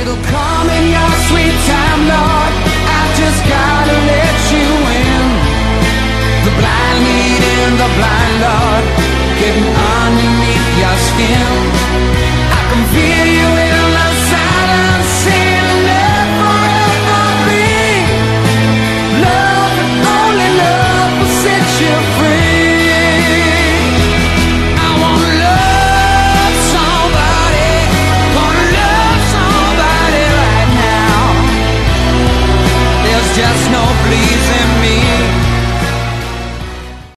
It'll come in your sweet time, Lord. I just gotta let you in. The blind leading the blind, Lord, getting on. your.